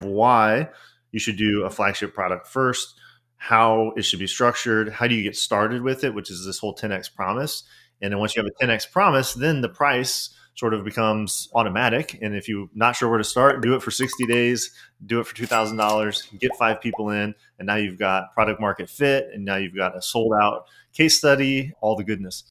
why you should do a flagship product first, how it should be structured, how do you get started with it, which is this whole 10x promise. And then once you have a 10x promise, then the price sort of becomes automatic. And if you're not sure where to start, do it for 60 days, do it for $2,000, get five people in, and now you've got product market fit, and now you've got a sold out case study, all the goodness.